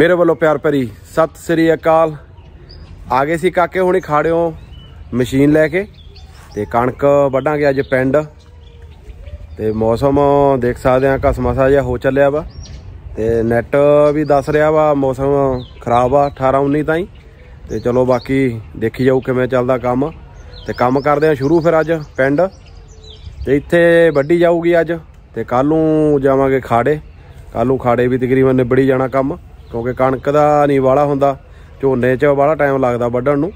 ਮੇਰੇ ਵੱਲੋਂ ਪਿਆਰ ਭਰੀ ਸਤਿ ਸ੍ਰੀ ਅਕਾਲ। ਆ ਗਏ ਸੀ ਕਾਕੇ ਹੁਣੀ ਖਾੜਿਓ ਮਸ਼ੀਨ ਲੈ ਕੇ ਤੇ ਕਣਕ ਵੱਢਾਂਗੇ ਅੱਜ ਪਿੰਡ। ਤੇ ਮੌਸਮ ਦੇਖ ਸਕਦੇ ਆ ਕਸਮਸਾ ਜਿਹਾ ਹੋ ਚੱਲਿਆ ਵਾ। ਤੇ ਨੈਟ ਵੀ ਦੱਸ ਰਿਹਾ ਵਾ, ਮੌਸਮ ਖਰਾਬ ਆ 18 19 ਤਾਈਂ। ਤੇ ਚਲੋ ਬਾਕੀ ਦੇਖੀ ਜਾਊ ਕਿਵੇਂ ਚੱਲਦਾ ਕੰਮ। ਤੇ ਕੰਮ ਕਰਦੇ ਆ ਸ਼ੁਰੂ ਫਿਰ ਅੱਜ ਪਿੰਡ। ਤੇ ਇੱਥੇ ਵੱਢੀ ਜਾਊਗੀ ਅੱਜ। ਤੇ ਕੱਲ ਨੂੰ ਜਾਵਾਂਗੇ ਖਾੜੇ। ਕੱਲ ਨੂੰ ਖਾੜੇ ਵੀ ਤਕਰੀਬਨ ਨਿਬੜੀ ਜਾਣਾ ਕੰਮ। ਕਿਉਂਕਿ ਕਣਕ ਦਾ ਨਹੀਂ ਵਾਲਾ ਹੁੰਦਾ, ਝੋਨੇ 'ਚ ਵਾਲਾ ਟਾਈਮ ਲੱਗਦਾ ਵੱਢਣ ਨੂੰ।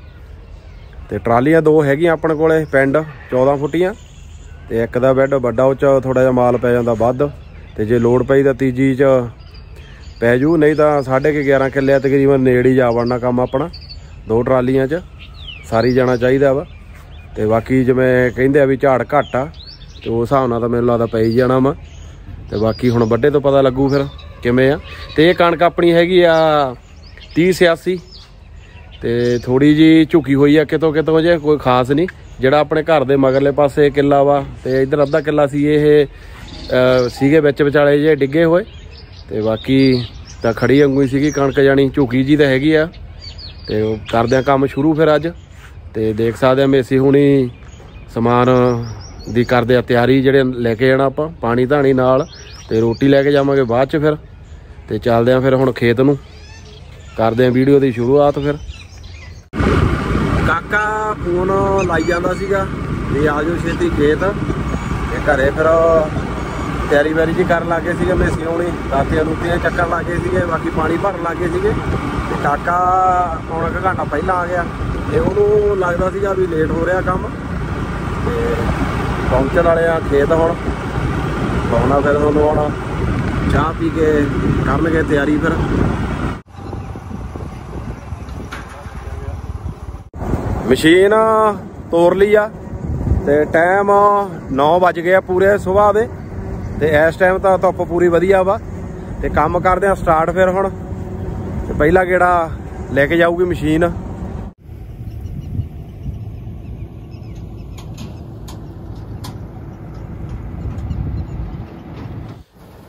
ਤੇ ਟਰਾਲੀਆਂ ਦੋ ਹੈਗੀਆਂ ਆਪਣੇ ਕੋਲੇ, ਪਿੰਡ 14 ਫੁੱਟੀਆਂ। ਤੇ ਇੱਕ ਦਾ ਬੈੱਡ ਵੱਡਾ, ਉਹ 'ਚ ਥੋੜਾ ਜਿਹਾ ਮਾਲ ਪੈ ਜਾਂਦਾ ਵੱਧ। ਤੇ ਜੇ ਲੋਡ ਪਈ ਤਾਂ ਤੀਜੀ 'ਚ ਪੈ ਜੂ, ਨਹੀਂ ਤਾਂ ਸਾਢੇ ਕੇ 11 ਕਿੱਲੇ ਤਕਰੀਬਨ ਨੇੜ ਹੀ ਜਾ ਵੜਨਾ ਕੰਮ ਆਪਣਾ, ਦੋ ਟਰਾਲੀਆਂ 'ਚ। ਸਾਰੀ ਜਾਣਾ ਚਾਹੀਦਾ ਵਾ। ਤੇ ਬਾਕੀ ਜਿਵੇਂ ਕਹਿੰਦੇ ਆ ਵੀ ਝਾੜ ਘੱਟ ਆ, ਤੇ ਉਸ ਹਿਸਾਬ ਨਾਲ ਤਾਂ ਮੈਨੂੰ ਲੱਗਦਾ ਪਈ ਜਾਣਾ ਵਾ। ਤੇ ਬਾਕੀ ਹੁਣ ਵੱਡੇ ਤੋਂ ਪਤਾ ਲੱਗੂ ਫਿਰ। ਕਿਵੇਂ ਆ? ਤੇ ਇਹ ਕਣਕ ਆਪਣੀ ਹੈਗੀ ਆ 30 86 ਤੇ ਥੋੜੀ ਜੀ ਝੁਕੀ ਹੋਈ ਆ ਕਿਤੋਂ ਕਿਤੋਂ ਜੇ, ਕੋਈ ਖਾਸ ਨਹੀਂ। ਜਿਹੜਾ ਆਪਣੇ ਘਰ ਦੇ ਮਗਰਲੇ ਪਾਸੇ ਕਿੱਲਾ ਵਾ ਤੇ ਇਧਰ ਅੱਧਾ ਕਿੱਲਾ ਸੀ ਇਹ ਸੀਗੇ ਵਿੱਚ ਵਿਚਾਲੇ ਜੇ ਡਿੱਗੇ ਹੋਏ। ਤੇ ਬਾਕੀ ਤਾਂ ਖੜੀ ਵਾਂਗੂ ਹੀ ਸੀਗੀ ਕਣਕ ਜਾਣੀ, ਝੁਕੀ ਜੀ ਤਾਂ ਹੈਗੀ ਆ। ਤੇ ਉਹ ਕਰਦੇ ਆ ਕੰਮ ਸ਼ੁਰੂ ਫਿਰ ਅੱਜ। ਤੇ ਦੇਖ ਸਕਦੇ ਆ ਮੇਸੀ ਹੁਣੀ ਸਮਾਨ ਦੀ ਕਰਦੇ ਆ ਤਿਆਰੀ, ਜਿਹੜੇ ਲੈ ਕੇ ਜਾਣਾ ਆਪਾਂ, ਪਾਣੀ ਧਾਣੀ ਨਾਲ। ਤੇ ਰੋਟੀ ਲੈ ਕੇ ਜਾਵਾਂਗੇ ਬਾਅਦ ਚ ਫਿਰ। ਤੇ ਚੱਲਦੇ ਆ ਫਿਰ ਹੁਣ ਖੇਤ ਨੂੰ। ਕਰਦੇ ਆ ਵੀਡੀਓ ਦੀ ਸ਼ੁਰੂਆਤ ਫਿਰ। ਕਾਕਾ ਫੋਨ ਲਾਈ ਜਾਂਦਾ ਸੀਗਾ ਵੀ ਆ ਜਾਓ ਛੇਤੀ ਖੇਤ। ਤੇ ਘਰੇ ਫਿਰ ਤਿਆਰੀ ਵਾਰੀ ਜੀ ਕਰਨ ਲੱਗੇ ਸੀਗੇ ਮੈਂ ਹੋਣੀ। ਦਾਤੀਆਂ ਦੂਤੀਆਂ ਚੱਕਣ ਲੱਗੇ ਸੀਗੇ, ਬਾਕੀ ਪਾਣੀ ਭਰਨ ਲੱਗੇ ਸੀਗੇ। ਤੇ ਕਾਕਾ ਹੁਣ ਇੱਕ ਘੰਟਾ ਪਹਿਲਾਂ ਆ ਗਿਆ। ਤੇ ਉਹਨੂੰ ਲੱਗਦਾ ਸੀਗਾ ਵੀ ਲੇਟ ਹੋ ਰਿਹਾ ਕੰਮ। ਤੇ ਪਹੁੰਚਣ ਵਾਲੇ ਆ ਖੇਤ ਹੁਣ। ਪਾਉਣਾ ਫਿਰ ਤੁਹਾਨੂੰ ਆਉਣਾ ਚਾਹ ਪੀ ਕੇ ਕਰਨਗੇ ਤਿਆਰੀ ਫਿਰ। ਮਸ਼ੀਨ ਤੋਰ ਲਈ ਆ ਤੇ ਟਾਈਮ 9 ਵੱਜ ਗਿਆ ਪੂਰੇ ਸਵੇਰ ਦੇ ਤੇ ਇਸ ਟਾਈਮ ਤਾਂ ਧੁੱਪ ਪੂਰੀ ਵਧੀਆ ਵਾ ਤੇ ਕੰਮ ਕਰਦੇ ਆ ਸਟਾਰਟ ਫਿਰ ਹੁਣ। ਤੇ ਪਹਿਲਾ ਗੇੜਾ ਲੈ ਕੇ ਜਾਊਗੀ ਮਸ਼ੀਨ।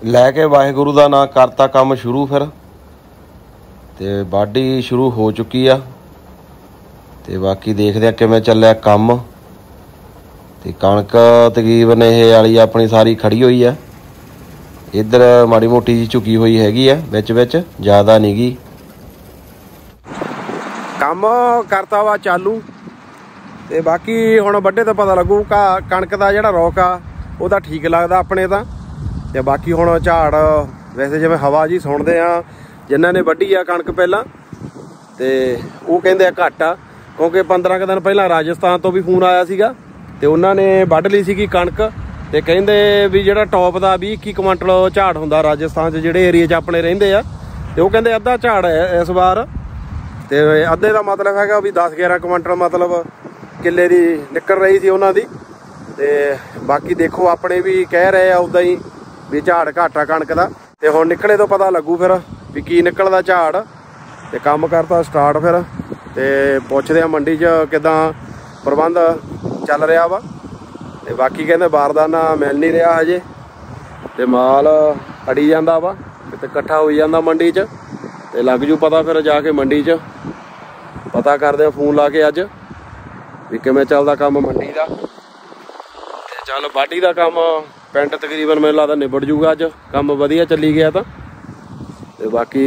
ਲੈ ਕੇ ਵਾਹਿਗੁਰੂ ਦਾ ਨਾਮ ਕਰਤਾ ਕੰਮ ਸ਼ੁਰੂ ਫਿਰ। ਤੇ ਬਾਡੀ ਸ਼ੁਰੂ ਹੋ ਚੁੱਕੀ ਆ। ਤੇ ਬਾਕੀ ਦੇਖਦੇ ਆ ਕਿਵੇਂ ਚੱਲਿਆ ਕੰਮ। ਤੇ ਕਣਕ ਤਕਰੀਬਨ ਇਹ ਵਾਲੀ ਆਪਣੀ ਸਾਰੀ ਖੜੀ ਹੋਈ ਆ। ਇੱਧਰ ਮਾੜੀ ਮੋਟੀ ਜੀ ਝੁਕੀ ਹੋਈ ਹੈਗੀ ਆ, ਵਿੱਚ ਵਿੱਚ, ਜ਼ਿਆਦਾ ਨਹੀਂਗੀ ਕੰਮ ਕਰਤਾ ਵਾ ਚਾਲੂ। ਤੇ ਬਾਕੀ ਹੁਣ ਵੱਡੇ ਤਾਂ ਪਤਾ ਲੱਗੂ ਕਣਕ ਦਾ ਜਿਹੜਾ ਰੌਕ ਆ ਉਹਦਾ ਠੀਕ ਲੱਗਦਾ ਆਪਣੇ ਤਾਂ। ਤੇ ਬਾਕੀ ਹੁਣ ਝਾੜ, ਵੈਸੇ ਜਿਵੇਂ ਹਵਾ ਜੀ ਸੁਣਦੇ ਆ, ਜਿਨ੍ਹਾਂ ਨੇ ਵੱਢੀ ਆ ਕਣਕ ਪਹਿਲਾਂ, ਤੇ ਉਹ ਕਹਿੰਦੇ ਆ ਘੱਟ ਆ, ਕਿਉਂਕਿ 15 ਕੁ ਦਿਨ ਪਹਿਲਾਂ ਰਾਜਸਥਾਨ ਤੋਂ ਵੀ ਫੋਨ ਆਇਆ ਸੀਗਾ, ਤੇ ਉਹਨਾਂ ਨੇ ਵੱਢ ਲਈ ਸੀਗੀ ਕਣਕ, ਤੇ ਕਹਿੰਦੇ ਵੀ ਜਿਹੜਾ ਟੌਪ ਦਾ 20 21 ਕੁਇੰਟਲ ਝਾੜ ਹੁੰਦਾ ਰਾਜਸਥਾਨ 'ਚ, ਜਿਹੜੇ ਏਰੀਆ 'ਚ ਆਪਣੇ ਰਹਿੰਦੇ ਆ, ਤੇ ਉਹ ਕਹਿੰਦੇ ਅੱਧਾ ਝਾੜ ਹੈ ਇਸ ਵਾਰ, ਤੇ ਅੱਧੇ ਦਾ ਮਤਲਬ ਹੈਗਾ ਵੀ 10 11 ਕੁਇੰਟਲ ਮਤਲਬ ਕਿੱਲੇ ਦੀ ਨਿਕਲ ਰਹੀ ਸੀ ਉਹਨਾਂ ਦੀ, ਤੇ ਬਾਕੀ ਦੇਖੋ, ਆਪਣੇ ਵੀ ਕਹਿ ਰਹੇ ਆ ਉਦਾਂ ਹੀ ਵੀ ਝਾੜ ਘਾਟਾ ਕਣਕ ਦਾ, ਤੇ ਹੁਣ ਨਿਕਲੇ ਤੋਂ ਪਤਾ ਲੱਗੂ ਫਿਰ ਵੀ ਕੀ ਨਿਕਲਦਾ ਝਾੜ। ਤੇ ਕੰਮ ਕਰਤਾ ਸਟਾਰਟ ਫਿਰ, ਤੇ ਪੁੱਛਦੇ ਆ ਮੰਡੀ 'ਚ ਕਿਦਾਂ ਪ੍ਰਬੰਧ ਚੱਲ ਰਿਹਾ ਵਾ। ਤੇ ਬਾਕੀ ਕਹਿੰਦੇ ਬਾਰਦਾਨਾ ਮਿਲ ਨਹੀਂ ਰਿਹਾ ਹਜੇ, ਤੇ ਮਾਲ ਅੜੀ ਜਾਂਦਾ ਵਾ ਕਿਤੇ ਇਕੱਠਾ ਹੋਈ ਜਾਂਦਾ ਮੰਡੀ 'ਚ। ਤੇ ਲੱਗ ਜੂ ਪਤਾ ਫਿਰ ਜਾ ਕੇ ਮੰਡੀ 'ਚ। ਪਤਾ ਕਰਦੇ ਆ ਫੋਨ ਲਾ ਕੇ ਅੱਜ, ਵੀ ਕਿਵੇਂ ਚੱਲਦਾ ਕੰਮ ਮੰਡੀ ਦਾ। ਤੇ ਚੱਲ ਬਾਡੀ ਦਾ ਕੰਮ ਪਿੰਡ ਤਕਰੀਬਨ ਮੈਨੂੰ ਲੱਗਦਾ ਨਿਬੜ ਜੂਗਾ ਅੱਜ। ਕੰਮ ਵਧੀਆ ਚੱਲੀ ਗਿਆ ਤਾਂ। ਤੇ ਬਾਕੀ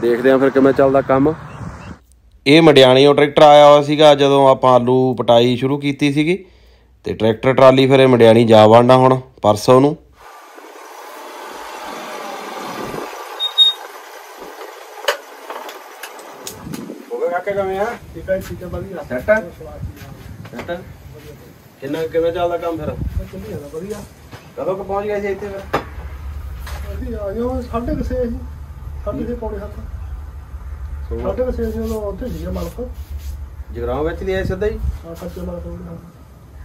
ਦੇਖਦੇ ਆ ਫਿਰ ਕਿਵੇਂ ਚੱਲਦਾ ਕੰਮ। ਇਹ ਮਡਿਆਣੀਓ ਟਰੈਕਟਰ ਆਇਆ ਹੋਇਆ ਸੀਗਾ ਜਦੋਂ ਆਪਾਂ ਆਲੂ ਪਟਾਈ ਸ਼ੁਰੂ ਕੀਤੀ ਸੀਗੀ। ਤੇ ਟਰੈਕਟਰ ਟਰਾਲੀ ਫਿਰ ਇਹ ਮਡਿਆਣੀ ਜਾ ਵੜਨਾ ਹੁਣ ਪਰਸੋਂ ਨੂੰ ਕਿੰਨਾ ਕਿਵੇਂ ਚੱਲਦਾ ਕੰਮ ਫਿਰ? ਚੱਲੀ ਜਾਂਦਾ ਵਧੀਆ। ਕਦੋਂ ਕੁ ਪਹੁੰਚ ਗਏ ਸੀ ਇੱਥੇ ਫਿਰ? ਵਧੀਆ ਆ ਜਾਓ ਸਾਢੇ ਕਸੇ ਸੀ ਸਾਢੇ ਛੇ ਪੌਣੇ ਸੱਤ। ਸਾਢੇ ਕਸੇ ਸੀ ਉਹ ਉੱਥੇ ਸੀ ਮਲਕ। ਜਗਰਾਉਂ ਵਿੱਚ ਦੀ ਆਏ ਸਿੱਧਾ ਹੀ ਆ ਕੱਚੇ ਮਲਕ ਕੋਲ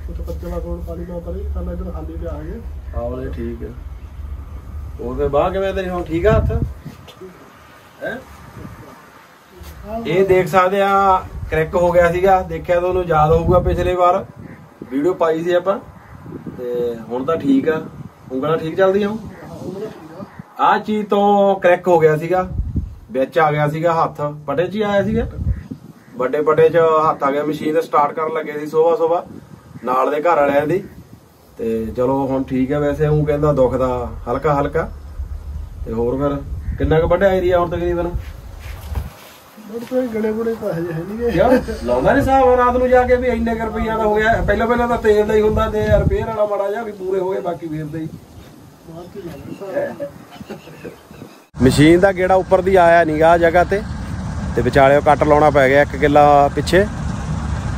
ਕੁਝ ਕੱਚੇ ਮਲਕ ਕੋਲ ਪਾਣੀ ਨਾ ਪਰੇ ਸਾਨੂੰ ਇਧਰ ਖਾਲੀ ਤੇ ਆ ਗਏ ਆਵਲੇ ਠੀਕ ਹੈ। ਉਹ ਫਿਰ ਬਾਹ ਕਿਵੇਂ ਤੇਰੀ ਹੁਣ ਠੀਕ ਆ ਹੱਥ? ਹੈ। ਇਹ ਦੇਖ ਸਕਦੇ ਆ ਕ੍ਰੈਕ ਹੋ ਗਿਆ ਸੀਗਾ ਦੇਖਿਆ ਤਾਂ ਉਹਨੂੰ ਯਾਦ ਹੋਊਗਾ ਪਿਛਲੇ ਵਾਰ। ਵੀਡੀਓ ਪਾਈ ਸੀ ਆਪਾਂ। ਤੇ ਹੁਣ ਤਾਂ ਠੀਕ ਆ। ਉਂਗਲਾਂ ਠੀਕ ਚੱਲਦੀਆਂ? ਹੁਣ ਚੀਜ਼ ਤੋਂ ਕ੍ਰੈਕ ਹੋ ਗਿਆ ਸੀਗਾ। ਵਿੱਚ ਆ ਗਿਆ ਸੀਗਾ ਹੱਥ। ਪਟੇ 'ਚ ਹੀ ਆਇਆ ਸੀਗਾ। ਵੱਡੇ ਪਟੇ 'ਚ ਹੱਥ ਆ ਗਿਆ। ਮਸ਼ੀਨ ਸਟਾਰਟ ਕਰਨ ਲੱਗੇ ਸੀ ਸੋਵਾ ਸੋਵਾ ਨਾਲ ਦੇ ਘਰ ਵਾਲਿਆਂ ਦੀ। ਤੇ ਚਲੋ ਹੁਣ ਠੀਕ ਹੈ ਵੈਸੇ। ਉਹ ਕਹਿੰਦਾ ਦੁਖਦਾ ਹਲਕਾ ਹਲਕਾ। ਤੇ ਹੋਰ ਫਿਰ ਕਿੰਨਾ ਕੁ ਵੱਡਾ ਏਰੀਆ ਹੁਣ ਤਕਰੀਬਨ? ਗੜੇ ਗੁੜੇ ਹੈ ਯਾਰ ਲਾਉਂਦਾ ਨਹੀਂ ਸਾਹਿਬ ਰਾਤ ਨੂੰ ਜਾ ਕੇ ਵੀ ਇੰਨੇ ਕੁ ਰੁਪਈਆ ਦਾ ਹੋ ਗਿਆ। ਪਹਿਲਾਂ ਪਹਿਲਾਂ ਤਾਂ ਤੇਲ ਦਾ ਹੀ ਹੁੰਦਾ ਤੇ ਰਿਪੇਅਰ ਵਾਲਾ ਮਾੜਾ ਜਿਹਾ ਵੀ ਪੂਰੇ ਹੋ ਗਏ ਬਾਕੀ ਵੀਰ ਦੇ ਹੀ। ਮਸ਼ੀਨ ਦਾ ਗੇੜਾ ਉੱਪਰ ਦੀ ਆਇਆ ਨਹੀਂਗਾ ਆ ਜਗ੍ਹਾ ਤੇ। ਤੇ ਵਿਚਾਲਿਓ ਕੱਟ ਲਾਉਣਾ ਪੈ ਗਿਆ ਇੱਕ ਕਿੱਲਾ ਪਿੱਛੇ।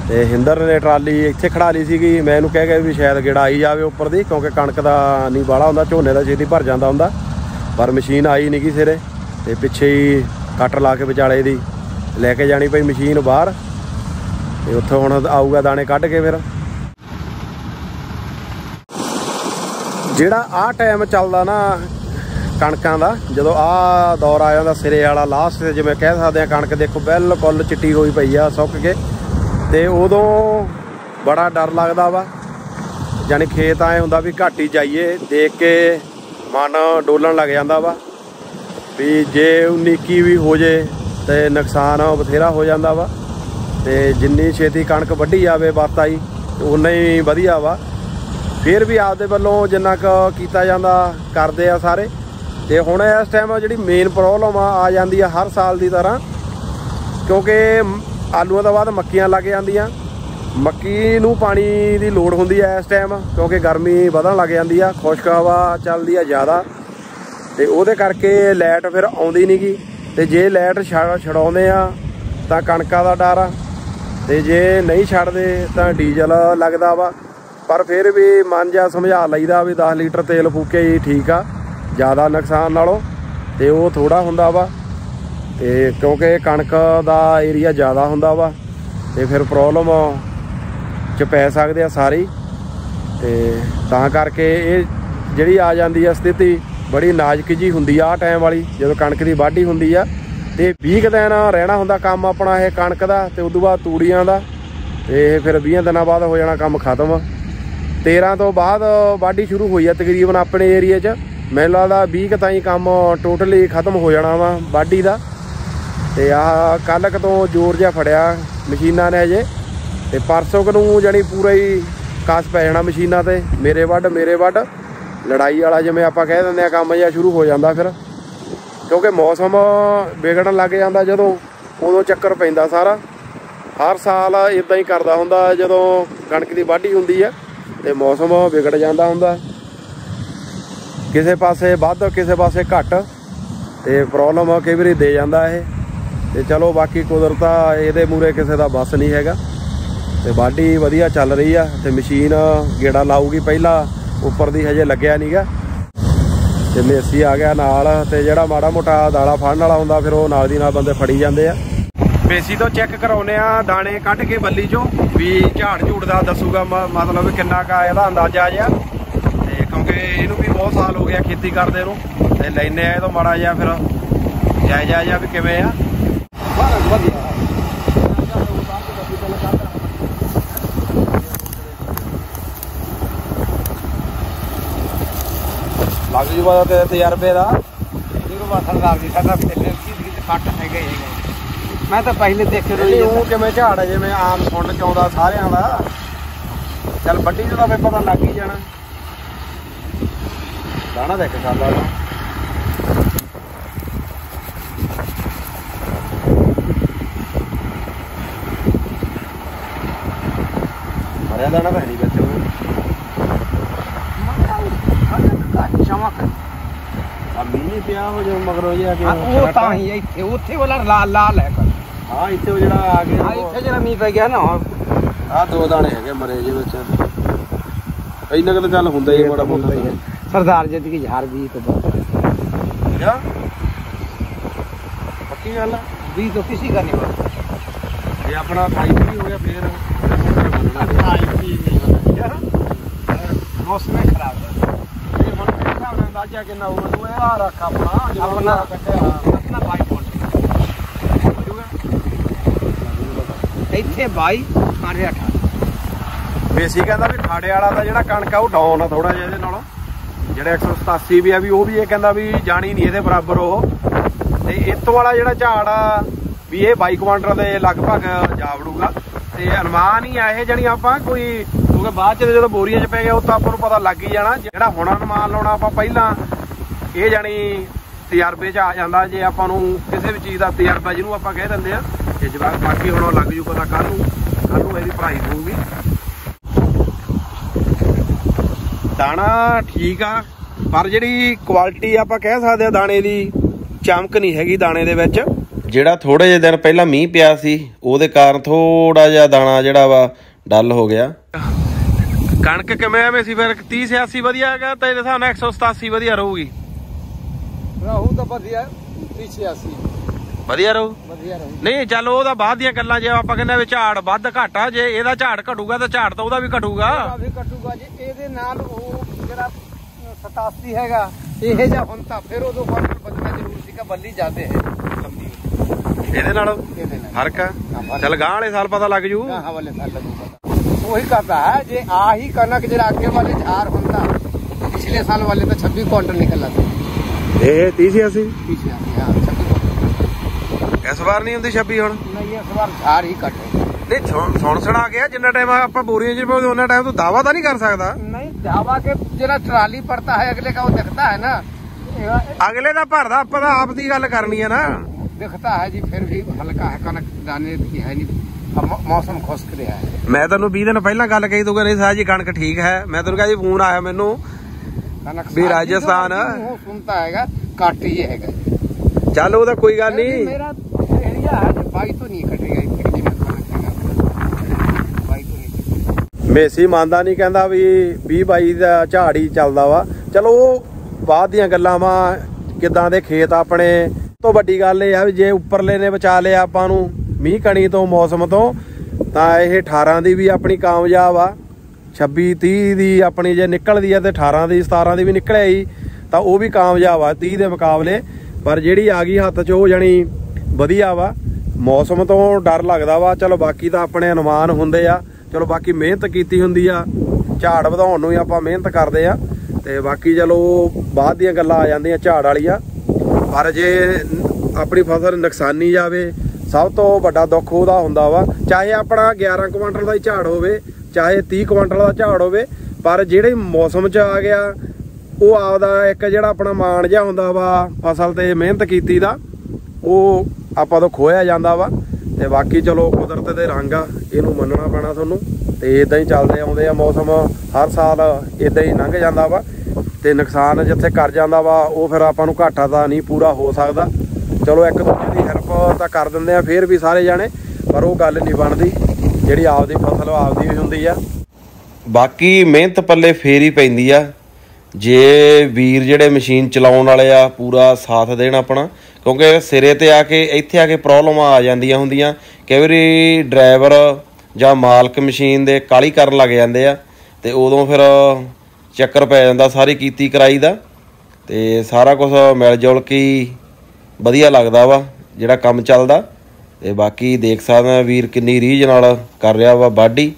ਤੇ ਹਿੰਦਰ ਨੇ ਟਰਾਲੀ ਇੱਥੇ ਖੜਾ ਲਈ ਸੀਗੀ। ਮੈਂ ਇਹਨੂੰ ਕਹਿ ਗਿਆ ਵੀ ਸ਼ਾਇਦ ਗੇੜਾ ਆਈ ਜਾਵੇ ਉੱਪਰ ਦੀ ਕਿਉਂਕਿ ਕਣਕ ਦਾ ਨਹੀਂ ਬਾਲਾ ਹੁੰਦਾ ਝੋਨੇ ਦਾ ਛੇਤੀ ਭਰ ਜਾਂਦਾ ਹੁੰਦਾ। ਪਰ ਮਸ਼ੀਨ ਆਈ ਨਹੀਂਗੀ ਸਿਰੇ। ਤੇ ਪਿੱਛੇ ਹੀ ਕੱਟ ਲਾ ਕੇ ਵਿਚਾਲੇ ਦੀ। ਲੈ ਕੇ ਜਾਣੀ ਪਈ ਮਸ਼ੀਨ ਬਾਹਰ। ਤੇ ਉੱਥੋਂ ਹੁਣ ਆਊਗਾ ਦਾਣੇ ਕੱਢ ਕੇ ਫਿਰ। ਜਿਹੜਾ ਆਹ ਟਾਈਮ ਚੱਲਦਾ ਨਾ ਕਣਕਾਂ ਦਾ, ਜਦੋਂ ਆਹ ਦੌਰ ਆ ਜਾਂਦਾ ਸਿਰੇ ਵਾਲਾ ਲਾਸਟ ਜਿਵੇਂ ਕਹਿ ਸਕਦੇ ਆ, ਕਣਕ ਦੇਖੋ ਬਿਲਕੁਲ ਚਿੱਟੀ ਹੋਈ ਪਈ ਆ, ਸੁੱਕ ਕੇ। ਤੇ ਉਦੋਂ ਬੜਾ ਡਰ ਲੱਗਦਾ ਵਾ। ਯਾਨੀ ਖੇਤ ਆਏ ਹੁੰਦਾ ਵੀ ਘਾਟੀ ਜਾਈਏ, ਦੇਖ ਕੇ ਮਨ ਡੋਲਣ ਲੱਗ ਜਾਂਦਾ ਵਾ। ਵੀ ਜੇ 19 ਵੀ ਹੋ ਜੇ ਤੇ ਨੁਕਸਾਨ ਆ ਉਹ ਬਥੇਰਾ ਹੋ ਜਾਂਦਾ ਵਾ ਤੇ ਜਿੰਨੀ ਛੇਤੀ ਕਣਕ ਵੱਢੀ ਜਾਵੇ ਬਾਤਾਈ ਉਨਾ ਹੀ ਵਧੀਆ ਵਾ। ਫਿਰ ਵੀ ਆਪਦੇ ਵੱਲੋਂ ਜਿੰਨਾ ਕੁ ਕੀਤਾ ਜਾਂਦਾ, ਕਰਦੇ ਆ ਸਾਰੇ। ਤੇ ਹੁਣ ਇਸ ਟਾਈਮ ਜਿਹੜੀ ਮੇਨ ਪ੍ਰੋਬਲਮ ਆ ਆ ਜਾਂਦੀ ਆ ਹਰ ਸਾਲ ਦੀ ਤਰ੍ਹਾਂ, ਕਿਉਂਕਿ ਆਲੂਆਂ ਤੋਂ ਬਾਅਦ ਮੱਕੀਆਂ ਲੱਗ ਜਾਂਦੀਆਂ। ਮੱਕੀ ਨੂੰ ਪਾਣੀ ਦੀ ਲੋੜ ਹੁੰਦੀ ਆ ਇਸ ਟਾਈਮ ਕਿਉਂਕਿ ਗਰਮੀ ਵਧਣ ਲੱਗ ਜਾਂਦੀ ਆ, ਖੁਸ਼ਕ ਹਵਾ ਚੱਲਦੀ ਆ ਜ਼ਿਆਦਾ। ਤੇ ਉਹਦੇ ਕਰਕੇ ਲਾਈਟ ਫਿਰ ਆਉਂਦੀ ਨਹੀਂਗੀ ਤੇ ਜੇ ਲਾਈਟ ਛਡਾਉਂਦੇ ਆ, ਤਾਂ ਕਣਕਾਂ ਦਾ ਡਰ ਆ। ਤੇ ਜੇ ਨਹੀਂ ਛੱਡਦੇ, ਤਾਂ ਡੀਜ਼ਲ ਲੱਗਦਾ ਵਾ। ਪਰ ਫਿਰ ਵੀ ਮਨ ਜਾ ਸਮਝਾ ਲਈਦਾ ਵੀ 10 ਲੀਟਰ ਤੇਲ ਫੂਕੇ ਹੀ ਠੀਕ ਆ, ਜ਼ਿਆਦਾ ਨੁਕਸਾਨ ਨਾਲੋਂ। ਤੇ ਉਹ ਥੋੜਾ ਹੁੰਦਾ ਵਾ। ਤੇ ਕਿਉਂਕਿ ਕਣਕ ਦਾ ਏਰੀਆ ਜ਼ਿਆਦਾ ਹੁੰਦਾ ਵਾ। ਤੇ ਫਿਰ ਪ੍ਰੋਬਲਮ ਚ ਪੈ ਸਕਦੇ ਆ ਸਾਰੀ। ਹੀ। ਤੇ ਤਾਂ ਕਰਕੇ ਇਹ ਜਿਹੜੀ ਆ ਜਾਂਦੀ ਆ ਸਥਿਤੀ ਬੜੀ ਨਾਜ਼ੁਕ ਜੀ ਹੁੰਦੀ ਆ ਟਾਈਮ ਵਾਲੀ, ਜਦੋਂ ਕਣਕ ਦੀ ਵਾਢੀ ਹੁੰਦੀ ਆ, ਤੇ 20 ਕੁ ਦਿਨ ਰਹਿਣਾ ਹੁੰਦਾ ਕੰਮ ਆਪਣਾ ਇਹ ਕਣਕ ਦਾ, ਤੇ ਉਦੋਂ ਬਾਅਦ ਤੂੜੀਆਂ ਦਾ, ਤੇ ਫਿਰ 20 ਦਿਨਾਂ ਬਾਅਦ ਹੋ ਜਾਣਾ ਕੰਮ ਖਤਮ। 13 ਤੋਂ ਬਾਅਦ ਵਾਢੀ ਸ਼ੁਰੂ ਹੋਈ ਆ ਤਕਰੀਬਨ ਆਪਣੇ ਏਰੀਆ 'ਚ। ਮੈਨੂੰ ਲੱਗਦਾ 20 ਕੁ ਤਾਈਂ ਕੰਮ ਟੋਟਲੀ ਖਤਮ ਹੋ ਜਾਣਾ ਵਾ ਵਾਢੀ ਦਾ। ਤੇ ਆ ਕੱਲ੍ਹ ਕੁ ਤੋਂ ਜ਼ੋਰ ਜਿਹਾ ਫੜਿਆ ਮਸ਼ੀਨਾਂ ਨੇ ਅਜੇ ਤੇ ਪਰਸੋਂ ਕੁ ਨੂੰ ਜਾਨੀ ਪੂਰਾ ਹੀ ਕਾਸ ਪੈ ਜਾਣਾ ਮਸ਼ੀਨਾਂ ਤੇ, ਮੇਰੇ ਵੱਡ ਮੇਰੇ ਵੱਡ ਲੜਾਈ ਵਾਲਾ ਜਿਵੇਂ ਆਪਾਂ ਕਹਿ ਦਿੰਦੇ ਆ ਕੰਮ ਜਿਹਾ ਸ਼ੁਰੂ ਹੋ ਜਾਂਦਾ ਫਿਰ। ਕਿਉਂਕਿ ਮੌਸਮ ਵਿਗੜਨ ਲੱਗ ਜਾਂਦਾ ਜਦੋਂ, ਉਦੋਂ ਚੱਕਰ ਪੈਂਦਾ ਸਾਰਾ। ਹਰ ਸਾਲ ਇਦਾਂ ਹੀ ਕਰਦਾ ਹੁੰਦਾ ਜਦੋਂ ਕਣਕ ਦੀ ਵਾਢੀ ਹੁੰਦੀ ਆ, ਤੇ ਮੌਸਮ ਵਿਗੜ ਜਾਂਦਾ ਹੁੰਦਾ। ਕਿਸੇ ਪਾਸੇ ਵੱਧ, ਕਿਸੇ ਪਾਸੇ ਘੱਟ, ਤੇ ਪ੍ਰੋਬਲਮ ਕਈ ਵਾਰੀ ਦੇ ਜਾਂਦਾ ਇਹ। ਤੇ ਚਲੋ ਬਾਕੀ ਕੁਦਰਤ ਇਹਦੇ ਮੂਰੇ ਕਿਸੇ ਦਾ ਬਸ ਨਹੀਂ ਹੈਗਾ। ਤੇ ਵਾਢੀ ਵਧੀਆ ਚੱਲ ਰਹੀ ਆ, ਤੇ ਮਸ਼ੀਨ ਗੇੜਾ ਲਾਊਗੀ ਪਹਿਲਾਂ। ਉੱਪਰ ਦੀ ਹਜੇ ਲੱਗਿਆ ਨਹੀਂਗਾ ਤੇ ਮੇਸੀ ਆ ਗਿਆ ਨਾਲ ਤੇ ਜਿਹੜਾ ਮਾੜਾ ਮੋਟਾ ਦਾਣਾ ਫੜਨ ਵਾਲਾ ਹੁੰਦਾ, ਫਿਰ ਉਹ ਨਾਲ ਦੀ ਨਾਲ ਬੰਦੇ ਫੜੀ ਜਾਂਦੇ ਆ। ਬੇਸੀ ਤੋਂ ਚੈੱਕ ਕਰਾਉਨੇ ਆ, ਦਾਣੇ ਕੱਢ ਕੇ ਬੱਲੀ ਚੋਂ, ਵੀ ਝਾੜ ਝੂੜ ਦਾ ਦੱਸੂਗਾ ਮ- ਮਤਲਬ ਕਿੰਨਾ ਕਾ ਇਹਦਾ ਅੰਦਾਜ਼ਾ ਜਿਆ ਤੇ ਕਿਉਂਕਿ ਇਹਨੂੰ ਵੀ ਬਹੁਤ ਸਾਲ ਹੋ ਗਿਆ ਖੇਤੀ ਕਰਦੇ ਨੂੰ, ਤੇ ਲੈਨੇ ਆ ਇਹ ਤੋਂ ਮਾੜਾ ਜਿਹਾ ਫਿਰ, ਜਾਇਜ਼ਾ ਜਿਹਾ ਵੀ ਕਿਵੇਂ ਆ। ਵਧੀਆ ਲੱਗ ਜੂਗਾ ਤੇ ਤਜਰਬੇ ਦਾ? ਜਦੋਂ ਵਾ ਸਰਦਾਰ ਜੀ ਸਾਡਾ ਪਹਿਲੇ ਕੀ ਸੀ ਕੱਟ ਹੈਗਾ ਹੀ ਹੈਗਾ। ਮੈਂ ਤਾਂ ਪਹਿਲੇ ਦੇਖੇ ਨਹੀਂ ਉਹ ਕਿਵੇਂ ਝਾੜ ਹੈ ਜਿਵੇਂ ਆਮ ਸੁੰਡ ਚ ਆਉਂਦਾ ਸਾਰਿਆਂ ਦਾ। ਚੱਲ ਵੱਡੀ ਦਾ ਫੇ ਪਤਾ ਲੱਗ ਹੀ ਜਾਣਾ। ਦਾਣਾ ਦੇਖ ਕਰਦਾ ਮਰਿਆ ਦਾਣਾ ਤਾਂ ਨਹੀਂ ਵਿੱਚ ਉਹ ਚਮਕ ਆ ਮੀਂਹ ਪਿਆ ਹੋ ਜਦੋਂ ਮਗਰੋਂ ਜਿਹਾ ਕਿ ਉਹ ਤਾਂ ਹੀ ਇੱਥੇ ਉੱਥੇ ਵਾਲਾ ਲਾਲ ਲਾਲ ਹੈ ਹਾਂ ਇੱਥੇ ਉਹ ਜਿਹੜਾ ਆ ਗਿਆ ਆ ਇੱਥੇ ਜਿਹੜਾ ਮੀਂਹ ਪੈ ਗਿਆ ਨਾ ਆ ਦੋ ਦਾਣੇ ਹੈਗੇ ਮਰੇ ਜਿਹੇ ਵਿੱਚ। ਇੰਨਾ ਕੁ ਚੱਲ ਹੁੰਦਾ ਹੀ ਹੈ ਮਾੜਾ ਮੋਟਾ। ਸਰਦਾਰ ਜੀ ਦੀ ਹਜ਼ਾਰ ਵੀ ਤੋਂ ਬਾਅਦ ਕਿਆ ਪੱਕੀ ਗੱਲ ਵੀ ਤੋਂ ਕਿਸੇ ਨਹੀਂ ਹੋਇਆ ਜੇ ਆਪਣਾ ਫਾਈਲ ਵੀ ਹੋ ਗਿਆ ਫੇਰ ਮੌਸਮ ਹੀ ਖਰਾਬ ਹੈ ਇਹ ਹੁਣ ਮੇਰੇ ਹਿਸਾਬ ਨਾਲ ਅੰਦਾਜ਼ਾ ਕਿੰਨਾ ਹੋਊਗਾ ਤੂੰ? ਇਹ ਆ ਰੱਖ ਆਪਣਾ ਜਦੋਂ ਆਪਣਾ। ਕੱਟਿਆ। ਆਪਣਾ ਬਾਈ ਬੋਲ ਇੱਥੇ ਬਾਈ ਸਾਰੇ 18 ਬੇਸੀ ਕਹਿੰਦਾ ਵੀ ਖਾੜੇ ਵਾਲਾ ਦਾ ਜਿਹੜਾ ਕਣਕ ਆ ਉਹ ਡਾਊਨ ਆ ਥੋੜਾ ਜਿਹਾ ਇਹਦੇ ਨਾਲੋਂ। ਜਿਹੜਾ 187 ਵੀ ਆ ਵੀ ਉਹ ਵੀ ਇਹ ਕਹਿੰਦਾ ਵੀ ਜਾਣੀ ਨਹੀਂ ਇਹਦੇ ਬਰਾਬਰ ਉਹ। ਤੇ ਵਾਲਾ ਜਿਹੜਾ ਝਾੜ ਆ ਵੀ ਇਹ 22 ਕੁਆਂਟਲ ਦੇ ਲਗਭਗ ਜਾ ਵੜੂਗਾ ਤੇ ਅਨੁਮਾਨ ਹੀ ਆ ਇਹ ਜਣੀ ਆਪਾਂ ਕੋਈ ਕਿਉਂਕਿ ਬਾਅਦ ਚ ਜਦੋਂ ਬੋਰੀਆਂ 'ਚ ਪੈ ਗਿਆ ਉਹ ਤਾਂ ਆਪਾਂ ਨੂੰ ਪਤਾ ਲੱਗ ਹੀ ਜਾਣਾ। ਜਿਹੜਾ ਹੁਣ ਅਨੁਮਾਨ ਲਾਉਣਾ, ਆਪਾਂ ਪਹਿਲਾਂ ਇਹ ਜਾਣੀ ਤਜਰਬੇ 'ਚ ਆ ਜਾਂਦਾ, ਜੇ ਆਪਾਂ ਨੂੰ ਕਿਸੇ ਵੀ ਚੀਜ਼ ਦਾ ਤਜਰਬਾ ਜਿਹਨੂੰ ਆਪਾਂ ਕਹਿ ਦਿੰਦੇ ਆ, ਤੇ ਜਵਾਬ ਬਾਕੀ ਹੁਣ ਲੱਗ ਜੂ ਪਤਾ ਕੱਲ ਨੂੰ ਕੱਲ ਨੂੰ ਇਹਦੀ ਪੜ੍ਹਾਈ ਹੋਊਗੀ। ਦਾਣਾ ਠੀਕ ਆ, ਪਰ ਜਿਹੜੀ ਕੁਆਲਿਟੀ ਆਪਾਂ ਕਹਿ ਸਕਦੇ ਆ ਦਾਣੇ ਦੀ, ਚਮਕ ਨਹੀਂ ਹੈਗੀ ਦਾਣੇ ਦੇ ਵਿੱਚ। ਜਿਹੜਾ ਥੋੜੇ ਜਿਹੇ ਦਿਨ ਪਹਿਲਾਂ ਮੀਂਹ ਪਿਆ ਸੀ, ਉਹਦੇ ਕਾਰਨ ਥੋੜਾ ਜਿਹਾ ਦਾਣਾ ਜਿਹੜਾ ਵਾ ਡਲ ਹੋ ਗਿਆ। ਕਣਕ ਕਿਵੇਂ ਐਵੇਂ ਸੀ ਫਿਰ? 30 86 ਵਧੀਆ ਹੈਗਾ ਤੇ ਇਹਦੇ ਹਿਸਾਬ ਨਾਲ 187 ਵਧੀਆ ਰਹੂਗੀ। ਰਹੂ ਤਾਂ ਵਧੀਆ ਪਿੱਛੇ ਆਸੀ ਵਧੀਆ ਰਹੂ? ਵਧੀਆ ਰਹੂ। ਨਹੀਂ ਚੱਲ ਉਹਦਾ ਬਾਅਦ ਦੀਆਂ ਗੱਲਾਂ ਜੇ ਆਪਾਂ ਕਹਿੰਦੇ ਵੀ ਝਾੜ ਵੱਧ ਘਾਟਾ ਜੇ ਇਹਦਾ ਝਾੜ ਘਟੂਗਾ ਤਾਂ ਝਾੜ ਤਾਂ ਉਹਦਾ ਵੀ ਘਟੂਗਾ। ਵੀ ਜੀ ਇਹਦੇ ਨਾਲ ਉਹ ਜਿਹੜਾ 87 ਹੈਗਾ ਇਹ ਜਿਹਾ ਹੁਣ ਤਾਂ ਫਿਰ ਉਦੋਂ ਕੁਆਂਟਲ ਬਦਲਣਾ ਜ਼ਰੂਰ ਸੀਗਾ ਬੱਲੀ ਜਾਂਦੇ ਹੈ। ਇਹਦੇ ਨਾਲ ਇਹਦੇ ਨਾਲ। ਫ਼ਰਕ ਆ? ਹਾਂ, ਫ਼ਰਕ। ਚੱਲ ਗਾਂ ਵਾਲੇ ਸਾਲ ਪਤਾ ਲੱਗ ਜੂ। ਕਹਾਂ ਵਾਲੇ ਸਾਲ ਲੱਗੂਗਾ ਉਹੀ ਕਰਦਾ ਹੈ ਜੇ ਆਹੀ ਕਣਕ ਜਿਹੜਾ ਅੱਗੇ ਵਾਲੇ ਝਾਰ ਹੁੰਦਾ ਪਿਛਲੇ ਸਾਲ ਵਾਲੇ ਤਾਂ 26 ਕੁਆਂਟਲ ਨਿਕਲਦਾ ਸੀ ਇਹ 30 80 ਪਿਛਲੇ ਹਾਂ 26 ਕੁਆਂਟਲ ਇਸ ਵਾਰ ਨਹੀਂ ਹੁੰਦੀ 26 ਹੁਣ ਨਹੀਂ ਇਸ ਵਾਰ ਝਾਰ ਹੀ ਘਟੇ ਨਹੀਂ ਸੁਣ ਸੁਣ ਸੁਣਾ ਗਿਆ ਜਿੰਨਾ ਟਾਈਮ ਆਪਾਂ ਬੋਰੀਆਂ ਚ ਪਾਉਂਦੇ ਉਹਨਾਂ ਟਾਈਮ ਤੂੰ ਦਾਵਾ ਤਾਂ ਨਹੀਂ ਕਰ ਸਕਦਾ नहीं ढाबा के जरा ट्राली पड़ता है अगले का वो दिखता है ना ਅਗਲੇ ਦਾ ਭਰਦਾ ਆਪਾਂ ਤਾਂ ਆਪ ਦੀ ਗੱਲ ਕਰਨੀ ਹੈ ਨਾ दिखता है जी फिर भी हल्का है कनक दाने की है नहीं ਮੌਸਮ ਖੁਸ਼ਕ ਰਿਹਾ ਮੈਂ ਤੈਨੂੰ 20 ਦਿਨ ਪਹਿਲਾਂ ਗੱਲ ਕਹੀ ਦੂਗਾ ਕਹਿੰਦੇ ਸਾਹ ਜੀ ਕਣਕ ਠੀਕ ਹੈ। ਮੈਂ ਤੈਨੂੰ ਕਹਿੰਦਾ ਜੀ ਫੋਨ ਆਇਆ ਮੈਨੂੰ ਵੀ ਰਾਜਸਥਾਨ ਚੱਲ ਉਹਦਾ ਕੋਈ ਗੱਲ ਨਹੀਂ। ਮੇਸੀ ਮੰਨਦਾ ਨਹੀਂ ਕਹਿੰਦਾ ਵੀ 20 22 ਦਾ ਝਾੜ ਹੀ ਚੱਲਦਾ ਵਾ। ਚਲੋ ਉਹ ਬਾਅਦ ਦੀਆਂ ਗੱਲਾਂ ਵਾ ਕਿਦਾਂ ਦੇ ਖੇਤ ਆਪਣੇ। ਤੋਂ ਵੱਡੀ ਗੱਲ ਇਹ ਆ ਵੀ ਜੇ ਉੱਪਰਲੇ ਨੇ ਬਚਾ ਲਿਆ ਆਪਾਂ ਨੂੰ ਮੀਂਹ ਕਣੀ ਤੋਂ ਮੌਸਮ ਤੋਂ, ਤਾਂ ਇਹ 18 ਦੀ ਵੀ ਆਪਣੀ ਕਾਮਯਾਬ ਆ। 26 30 ਦੀ ਆਪਣੀ ਜੇ ਨਿਕਲਦੀ ਆ ਤੇ 18 ਦੀ 17 ਦੀ ਵੀ ਨਿਕਲਿਆ ਹੀ, ਤਾਂ ਉਹ ਵੀ ਕਾਮਯਾਬ ਆ 30 ਦੇ ਮੁਕਾਬਲੇ। ਪਰ ਜਿਹੜੀ ਆ ਗਈ ਹੱਥ 'ਚ, ਉਹ ਜਣੀ ਵਧੀਆ ਵਾ। ਮੌਸਮ ਤੋਂ ਡਰ ਲੱਗਦਾ ਵਾ, ਚਲੋ ਬਾਕੀ ਤਾਂ ਆਪਣੇ ਅਨੁਮਾਨ ਹੁੰਦੇ ਆ। ਚਲੋ ਬਾਕੀ ਮਿਹਨਤ ਕੀਤੀ ਹੁੰਦੀ ਆ, ਝਾੜ ਵਧਾਉਣ ਨੂੰ ਹੀ ਆਪਾਂ ਮਿਹਨਤ ਕਰਦੇ ਆ। ਤੇ ਬਾਕੀ ਚਲੋ, ਬਾਅਦ ਦੀਆਂ ਗੱਲਾਂ ਆ ਜਾਂਦੀਆਂ ਝਾੜ ਵਾਲੀਆਂ। ਪਰ ਜੇ ਆਪਣੀ ਫਸਲ ਨੁਕਸਾਨੀ ਜਾਵੇ ਸਭ ਤੋਂ ਵੱਡਾ ਦੁੱਖ ਉਹਦਾ ਹੁੰਦਾ ਵਾ, ਚਾਹੇ ਆਪਣਾ 11 ਕੁਇੰਟਲ ਦਾ ਹੀ ਝਾੜ ਹੋਵੇ, ਚਾਹੇ 30 ਕੁਇੰਟਲ ਦਾ ਝਾੜ ਹੋਵੇ, ਪਰ ਜਿਹੜੇ ਮੌਸਮ 'ਚ ਆ ਗਿਆ, ਉਹ ਆਪਦਾ ਇੱਕ ਜਿਹੜਾ ਆਪਣਾ ਮਾਣ ਜਿਹਾ ਹੁੰਦਾ ਵਾ, ਫਸਲ ਤੇ ਮਿਹਨਤ ਕੀਤੀ ਦਾ, ਉਹ ਆਪਾਂ ਤੋਂ ਖੋਇਆ ਜਾਂਦਾ ਵਾ। ਤੇ ਬਾਕੀ ਚਲੋ, ਕੁਦਰਤ ਦੇ ਰੰਗ ਆ, ਇਹਨੂੰ ਮੰਨਣਾ ਪੈਣਾ ਤੁਹਾਨੂੰ। ਤੇ ਇਦਾਂ ਹੀ ਚੱਲਦੇ ਆਉਂਦੇ ਆ ਮੌਸਮ, ਹਰ ਸਾਲ ਇਦਾਂ ਹੀ ਲੰਘ ਜਾਂਦਾ ਵਾ। ਤੇ ਨੁਕਸਾਨ ਜਿੱਥੇ ਕਰ ਜਾਂਦਾ ਵਾ, ਉਹ ਫਿਰ ਆਪਾਂ ਨੂੰ ਘਾਟਾ ਤਾਂ ਨਹੀਂ ਪੂਰਾ ਹੋ ਸਕਦਾ। ਚਲੋ, ਇੱਕ ਦੂਜੇ ਦੀ ਤਾਂ ਕਰ ਦਿੰਦੇ ਆ, ਫੇਰ ਵੀ ਸਾਰੇ ਜਾਣੇ, ਪਰ ਉਹ ਗੱਲ ਨਹੀਂ ਬਣਦੀ, ਜਿਹੜੀ ਆਪਦੀ ਫਸਲ ਆਪਦੀ ਹੀ ਹੁੰਦੀ ਆ। ਬਾਕੀ ਮਿਹਨਤ ਪੱਲੇ ਫੇਰ ਹੀ ਪੈਂਦੀ ਆ। ਜੇ ਵੀਰ ਜਿਹੜੇ ਮਸ਼ੀਨ ਚਲਾਉਣ ਵਾਲੇ ਆ, ਪੂਰਾ ਸਾਥ ਦੇਣ ਆਪਣਾ, ਕਿਉਂਕਿ ਸਿਰੇ ਤੇ ਆ ਕੇ, ਇੱਥੇ ਆ ਕੇ ਪ੍ਰੋਬਲਮਾਂ ਆ ਜਾਂਦੀਆਂ ਹੁੰਦੀਆਂ। ਕਈ ਵਾਰੀ ਡਰਾਈਵਰ ਜਾਂ ਮਾਲਕ ਮਸ਼ੀਨ ਦੇ ਕਾਲੀ ਕਰਨ ਲੱਗ ਜਾਂਦੇ ਆ, ਤੇ ਉਦੋਂ ਫਿਰ ਚੱਕਰ ਪੈ ਜਾਂਦਾ ਸਾਰੀ ਕੀਤੀ ਕਰਾਈ ਦਾ, ਤੇ ਸਾਰਾ ਕੁਝ ਮਿਲ ਜੁਲ ਕੇ ਵਧੀਆ ਲੱਗਦਾ ਵਾ। ਜਿਹੜਾ ਕੰਮ ਚੱਲਦਾ ਤੇ ਬਾਕੀ ਦੇਖ ਸਕਦੇ ਆ ਵੀਰ ਕਿੰਨੀ ਰੀਝ ਨਾਲ ਕਰ ਰਿਹਾ ਵਾ ਬਾਡੀ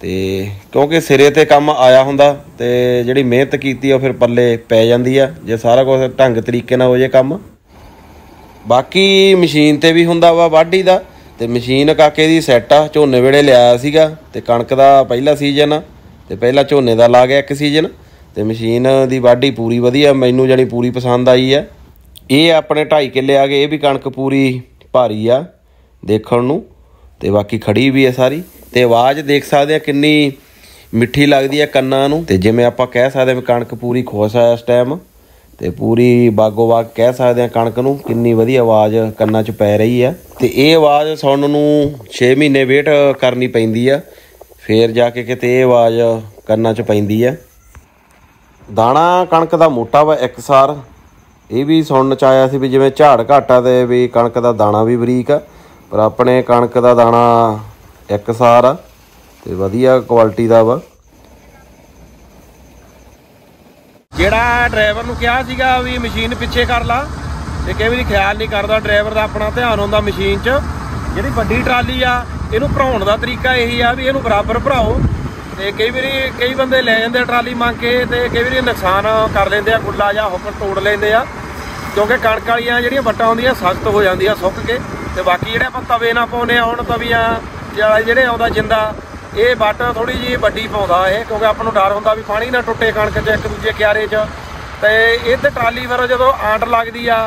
ਤੇ ਕਿਉਂਕਿ ਸਿਰੇ ਤੇ ਕੰਮ ਆਇਆ ਹੁੰਦਾ ਤੇ ਜਿਹੜੀ ਮਿਹਨਤ ਕੀਤੀ ਆ, ਉਹ ਫਿਰ ਪੱਲੇ ਪੈ ਜਾਂਦੀ ਆ, ਜੇ ਸਾਰਾ ਕੁਝ ਢੰਗ ਤਰੀਕੇ ਨਾਲ ਹੋ ਜੇ ਕੰਮ। ਬਾਕੀ ਮਸ਼ੀਨ ਤੇ ਵੀ ਹੁੰਦਾ ਵਾ ਵਾਢੀ ਦਾ ਤੇ ਮਸ਼ੀਨ ਕਾਕੇ ਦੀ ਸੈੱਟ ਆ, ਝੋਨੇ ਵੇਲੇ ਲਿਆਇਆ ਸੀਗਾ ਤੇ ਕਣਕ ਦਾ ਪਹਿਲਾ ਸੀਜ਼ਨ ਆ, ਤੇ ਪਹਿਲਾ ਝੋਨੇ ਦਾ ਲਾ ਗਿਆ ਇੱਕ ਸੀਜ਼ਨ ਤੇ ਮਸ਼ੀਨ ਦੀ ਵਾਢੀ ਪੂਰੀ ਵਧੀਆ, ਮੈਨੂੰ ਜਾਨੀ ਪੂਰੀ ਪਸੰਦ ਆਈ ਆ। ਇਹ ਆਪਣੇ 2.5 ਕਿੱਲੇ ਆ ਗਏ, ਇਹ ਵੀ ਕਣਕ ਪੂਰੀ ਭਾਰੀ ਆ ਦੇਖਣ ਨੂੰ ਤੇ ਬਾਕੀ ਖੜੀ ਵੀ ਹੈ ਸਾਰੀ ਤੇ ਆਵਾਜ਼ ਦੇਖ ਸਕਦੇ ਆ ਕਿੰਨੀ ਮਿੱਠੀ ਲੱਗਦੀ ਆ ਕੰਨਾਂ ਨੂੰ ਤੇ ਜਿਵੇਂ ਆਪਾਂ ਕਹਿ ਸਕਦੇ ਆ ਵੀ ਕਣਕ ਪੂਰੀ ਖੁਸ਼ ਆ ਇਸ ਟਾਈਮ ਤੇ ਪੂਰੀ ਬਾਗੋ ਬਾਗ ਕਹਿ ਸਕਦੇ ਆ ਕਣਕ ਨੂੰ ਕਿੰਨੀ ਵਧੀਆ ਆਵਾਜ਼ ਕੰਨਾਂ 'ਚ ਪੈ ਰਹੀ ਆ ਤੇ ਇਹ ਆਵਾਜ਼ ਸੁਣਨ ਨੂੰ 6 ਮਹੀਨੇ ਵੇਟ ਕਰਨੀ ਪੈਂਦੀ ਆ, ਫੇਰ ਜਾ ਕੇ ਕਿਤੇ ਇਹ ਆਵਾਜ਼ ਕੰਨਾਂ 'ਚ ਪੈਂਦੀ ਆ। ਦਾਣਾ ਕਣਕ ਦਾ ਮੋਟਾ ਵਾ ਇੱਕਸਾਰ ਇਹ ਵੀ ਸੁਣਨ ਚ ਆਇਆ ਸੀ ਵੀ ਜਿਵੇਂ ਝਾੜ ਘਾਟਾ ਤੇ ਵੀ ਕਣਕ ਦਾ ਦਾਣਾ ਵੀ ਬਰੀਕ ਆ, ਪਰ ਆਪਣੇ ਕਣਕ ਦਾ ਦਾਣਾ ਇੱਕਸਾਰ ਆ ਤੇ ਵਧੀਆ ਕੁਆਲਿਟੀ ਦਾ ਵਾ। ਜਿਹੜਾ ਡਰਾਈਵਰ ਨੂੰ ਕਿਹਾ ਸੀਗਾ ਵੀ ਮਸ਼ੀਨ ਪਿੱਛੇ ਕਰ ਲਾ, ਤੇ ਕਈ ਵਾਰੀ ਖਿਆਲ ਨਹੀਂ ਕਰਦਾ ਡਰਾਈਵਰ ਦਾ ਆਪਣਾ ਧਿਆਨ ਹੁੰਦਾ ਮਸ਼ੀਨ 'ਚ। ਜਿਹੜੀ ਵੱਡੀ ਟਰਾਲੀ ਆ, ਇਹਨੂੰ ਭਰਾਉਣ ਦਾ ਤਰੀਕਾ ਇਹੀ ਆ ਵੀ ਇਹਨੂੰ ਬਰਾਬਰ ਭਰਾਓ, ਤੇ ਕਈ ਵਾਰੀ ਕਈ ਬੰਦੇ ਲੈ ਜਾਂਦੇ ਆ ਟਰਾਲੀ ਮੰਗ ਕੇ ਤੇ ਕਈ ਵਾਰੀ ਨੁਕਸਾਨ ਕਰ ਲੈਂਦੇ ਆ ਗੁੱਲਾ ਜਾਂ ਹੁੱਕ ਤੋੜ ਲੈਂਦੇ ਆ। ਕਿਉਂਕਿ ਕਣਕ ਵਾਲੀਆਂ ਜਿਹੜੀਆਂ ਵੱਟਾਂ ਹੁੰਦੀਆਂ ਸਖਤ ਹੋ ਜਾਂਦੀਆਂ ਸੁੱਕ ਕੇ ਤੇ ਬਾਕੀ ਜਿਹੜੇ ਆਪਾਂ ਤਵੇ ਨਾਲ ਪਾਉਨੇ ਆ ਹੁਣ ਤਵੀਆਂ ਜਿਹੜਾ ਜਿਹੜੇ ਆਉਂਦਾ ਜਿੰਦਾ, ਇਹ ਵੱਟ ਥੋੜੀ ਜੀ ਵੱਡੀ ਪਾਉਂਦਾ ਇਹ, ਕਿਉਂਕਿ ਆਪਾਂ ਨੂੰ ਡਰ ਹੁੰਦਾ ਵੀ ਪਾਣੀ ਨਾ ਟੁੱਟੇ ਕਣਕ 'ਚ, ਇੱਕ ਦੂਜੇ ਕਿਆਰੇ 'ਚ। ਤੇ ਇਹ ਤੇ ਟਰਾਲੀ ਫਿਰ ਜਦੋਂ ਆਂਟ ਲੱਗਦੀ ਆ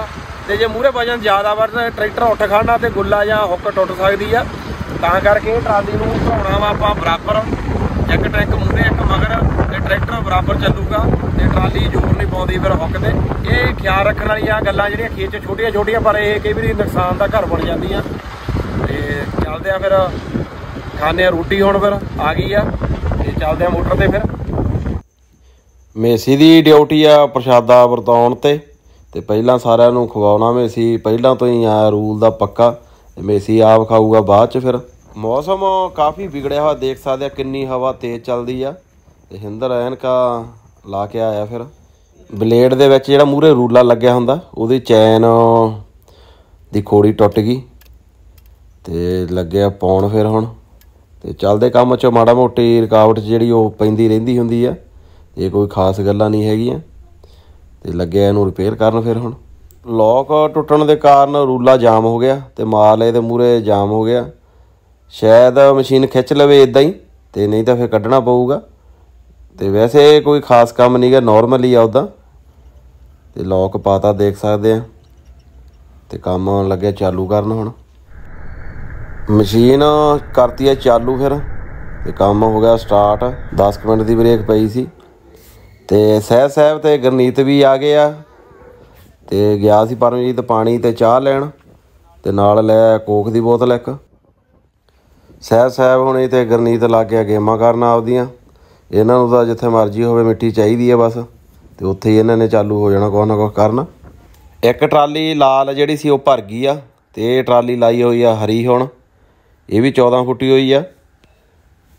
ਤੇ ਜੇ ਮੂਹਰੇ ਵਜਨ ਜ਼ਿਆਦਾ ਵਰ ਟਰੈਕਟਰ ਉੱਠ ਖੜਨਾ ਤੇ ਗੁੱਲਾ ਜਾਂ ਹੁੱਕ ਟੁੱਟ ਸਕਦੀ ਆ। ਤਾਂ ਕਰਕੇ ਟਰਾਲੀ ਨੂੰ ਧੋਣਾ ਵਾ ਆਪਾਂ ਬਰਾਬਰ, ਇੱਕ ਟਰੈਕ ਮੂਹਰੇ ਟਰੈਕਟਰ ਬਰਾਬਰ ਚੱਲੂਗਾ ਤੇ ਟਰਾਲੀ ਜ਼ੋਰ ਨਹੀਂ ਪਾਉਂਦੀ ਫਿਰ ਹੁੱਕ ਤੇ। ਇਹ ਖਿਆਲ ਰੱਖਣ ਵਾਲੀਆਂ ਗੱਲਾਂ ਜਿਹੜੀਆਂ ਖੇਤ 'ਚ ਛੋਟੀਆਂ ਛੋਟੀਆਂ ਪਰ ਇਹ ਕਈ ਵਾਰੀ ਨੁਕਸਾਨ ਦਾ ਘਰ ਬਣ ਜਾਂਦੀਆਂ। ਤੇ ਚੱਲਦੇ ਆ ਫਿਰ ਖਾਣੇ ਰੋਟੀ ਹੁਣ ਫਿਰ, ਆ ਗਈ ਆ। ਤੇ ਚੱਲਦੇ ਆ ਮੋਟਰ ਤੇ ਫਿਰ। ਮੇਸੀ ਦੀ ਡਿਊਟੀ ਆ ਪ੍ਰਸ਼ਾਦਾ ਵਰਤਾਉਣ ਤੇ। ਤੇ ਪਹਿਲਾਂ ਸਾਰਿਆਂ ਨੂੰ ਖਵਾਉਣਾ ਮੇਸੀ, ਪਹਿਲਾਂ ਤੋਂ ਹੀ ਆ ਰੂਲ ਦਾ ਪੱਕਾ। ਮੇਸੀ ਆਪ ਖਾਊਗਾ ਬਾਅਦ ਚ ਫਿਰ। ਮੌਸਮ ਕਾਫੀ ਵਿਗੜਿਆ ਹੋਇਆ, ਦੇਖ ਸਕਦੇ ਆ ਕਿੰਨੀ ਹਵਾ ਤੇਜ਼ ਚੱਲਦੀ ਆ। ਤੇ ਹਿੰਦਰ ਐਨਕਾ ਲਾ ਕੇ ਆਇਆ ਫਿਰ। ਬਲੇਡ ਦੇ ਵਿੱਚ ਜਿਹੜਾ ਮੂਰੇ ਰੂਲਾ ਲੱਗਿਆ ਹੁੰਦਾ, ਉਹਦੀ ਚੈਨ ਦੀ ਖੋੜੀ ਟੁੱਟ ਗਈ ਤੇ ਲੱਗਿਆ ਪਾਉਣ ਫਿਰ ਹੁਣ। ਤੇ ਚੱਲਦੇ ਕੰਮ 'ਚ ਮਾੜਾ ਮੋਟੀ ਰੁਕਾਵਟ ਜਿਹੜੀ ਉਹ ਪੈਂਦੀ ਰਹਿੰਦੀ ਹੁੰਦੀ ਆ, ਇਹ ਕੋਈ ਖਾਸ ਗੱਲਾਂ ਨਹੀਂ ਹੈਗੀਆਂ। ਤੇ ਲੱਗਿਆ ਇਹਨੂੰ ਰਿਪੇਅਰ ਕਰਨ ਫਿਰ ਹੁਣ। ਲੋਕ ਟੁੱਟਣ ਦੇ ਕਾਰਨ ਰੂਲਾ ਜਾਮ ਹੋ ਗਿਆ ਤੇ ਮਾਲ ਇਹਦੇ ਮੂਰੇ ਜਾਮ ਹੋ ਗਿਆ। ਸ਼ਾਇਦ ਮਸ਼ੀਨ ਖਿੱਚ ਲਵੇ ਇਦਾਂ ਹੀ, ਤੇ ਨਹੀਂ ਤਾਂ ਫਿਰ ਕੱਢਣਾ ਪਊਗਾ। ਤੇ ਵੈਸੇ ਕੋਈ ਖਾਸ ਕੰਮ ਨਹੀਂਗਾ ਨਾਰਮਲ ਹੀ ਆ ਉਦਾਂ ਤੇ ਲੋਕ ਪਾਤਾ, ਦੇਖ ਸਕਦੇ ਆ। ਤੇ ਕੰਮ ਲੱਗਿਆ, ਚਾਲੂ ਕਰਨ ਹੁਣ। ਮਸ਼ੀਨ ਕਰਤੀ ਹੈ ਚਾਲੂ ਫਿਰ। ਤੇ ਕੰਮ ਹੋ ਗਿਆ ਸਟਾਰਟ 10 ਕੁ ਮਿੰਟ ਦੀ ਬ੍ਰੇਕ ਪਈ ਸੀ। ਤੇ ਸਹਿ ਸਾਹਿਬ ਤੇ ਗਰਨੀਤ ਵੀ ਆ ਗਏ ਆ। ਤੇ ਗਿਆ ਸੀ ਪਰਮਜੀਤ ਪਾਣੀ ਤੇ ਚਾਹ ਲੈਣ। ਤੇ ਨਾਲ ਲੈ ਕੋਕ ਦੀ ਬੋਤਲ ਇੱਕ। ਸਹਿ ਸਾਹਿਬ ਹੁਣੇ ਤੇ ਗਰਨੀਤ ਲੱਗ ਗਿਆ ਗੇਮਾਂ ਕਰਨ ਆਪਦੀਆਂ। ਇਹਨਾਂ ਨੂੰ ਤਾਂ ਜਿੱਥੇ ਮਰਜ਼ੀ ਹੋਵੇ ਮਿੱਟੀ ਚਾਹੀਦੀ ਹੈ ਬਸ, ਤੇ ਉੱਥੇ ਹੀ ਇਹਨਾਂ ਨੇ ਚਾਲੂ ਹੋ ਜਾਣਾ ਕੁਛ ਨਾ ਕੁਛ ਕਰਨ। ਇੱਕ ਟਰਾਲੀ ਲਾਲ ਜਿਹੜੀ ਸੀ ਉਹ ਭਰ ਗਈ ਆ, ਤੇ ਇਹ ਟਰਾਲੀ ਲਾਈ ਹੋਈ ਆ ਹਰੀ ਹੁਣ, ਇਹ ਵੀ 14 ਫੁੱਟੀ ਹੋਈ ਆ।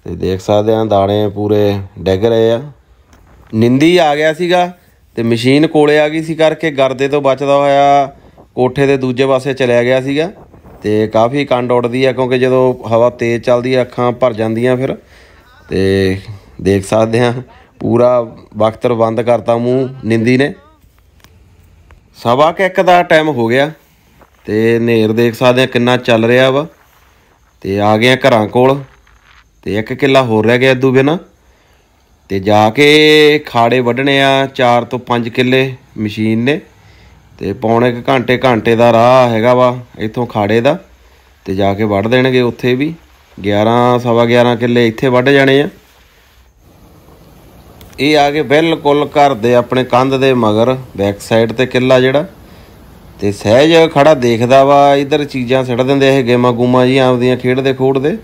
ਤੇ ਦੇਖ ਸਕਦੇ ਆ ਦਾਣੇ ਪੂਰੇ ਡਿੱਗ ਰਹੇ ਆ। ਨਿੰਦੀ ਆ ਗਿਆ ਸੀਗਾ, ਤੇ ਮਸ਼ੀਨ ਕੋਲੇ ਆ ਗਈ ਸੀ ਕਰਕੇ ਗਰਦੇ ਤੋਂ ਬਚਦਾ ਹੋਇਆ ਕੋਠੇ ਦੇ ਦੂਜੇ ਪਾਸੇ ਚਲਿਆ ਗਿਆ ਸੀਗਾ, ਤੇ ਕਾਫੀ ਕੰਡ ਉੱਡਦੀ ਆ ਕਿਉਂਕਿ ਜਦੋਂ ਹਵਾ ਤੇਜ਼ ਚੱਲਦੀ ਆ, ਅੱਖਾਂ ਭਰ ਜਾਂਦੀਆਂ ਫਿਰ, ਤੇ ਦੇਖ ਸਕਦੇ ਹਾਂ। ਪੂਰਾ ਵਕਤਰ ਬੰਦ ਕਰਤਾ ਮੂੰਹ ਨਿੰਦੀ ਨੇ। ਸਵਾ ਕੁ ਇੱਕ ਦਾ ਟਾਈਮ ਹੋ ਗਿਆ ਤੇ ਹਨੇਰ ਦੇਖ ਸਕਦੇ ਹਾਂ ਕਿੰਨਾ ਚੱਲ ਰਿਹਾ ਵਾ। ਤੇ ਆ ਗਏ ਘਰਾਂ ਕੋਲ ਤੇ ਇੱਕ ਕਿੱਲਾ ਹੋਰ ਰਹਿ ਗਿਆ ਇਦੂ ਬਿਨਾ। ਤੇ ਜਾ ਕੇ ਖਾੜੇ ਵੱਢਣੇ ਆ 4 ਤੋਂ 5 ਕਿੱਲੇ ਮਸ਼ੀਨ ਨੇ। ਤੇ ਪੌਣੇ ਕੁ ਘੰਟੇ ਘੰਟੇ ਦਾ ਰਾਹ ਹੈਗਾ ਵਾ ਇੱਥੋਂ ਖਾੜੇ ਦਾ। ਤੇ ਜਾ ਕੇ ਵੱਢ ਦੇਣਗੇ ਉੱਥੇ ਵੀ। 11 ਸਵਾ 11 ਕਿੱਲੇ ਇੱਥੇ ਵੱਢ ਜਾਣੇ ਆ। ਇਹ ਆ ਕੇ ਬਿਲਕੁਲ ਘਰ ਦੇ ਆਪਣੇ ਕੰਧ ਦੇ ਮਗਰ ਬੈਕ ਸਾਈਡ ਤੇ ਕਿੱਲਾ ਜਿਹੜਾ। ਤੇ ਸਹਿਜ ਖੜਾ ਦੇਖਦਾ ਵਾ, ਇਧਰ ਚੀਜ਼ਾਂ ਸਿੱਟ ਦਿੰਦੇ ਇਹ ਗੇਮਾਂ ਗੂਮਾਂ ਜੀ, ਆਪਦੀਆਂ ਖੇਡਦੇ ਖੋੜਦੇ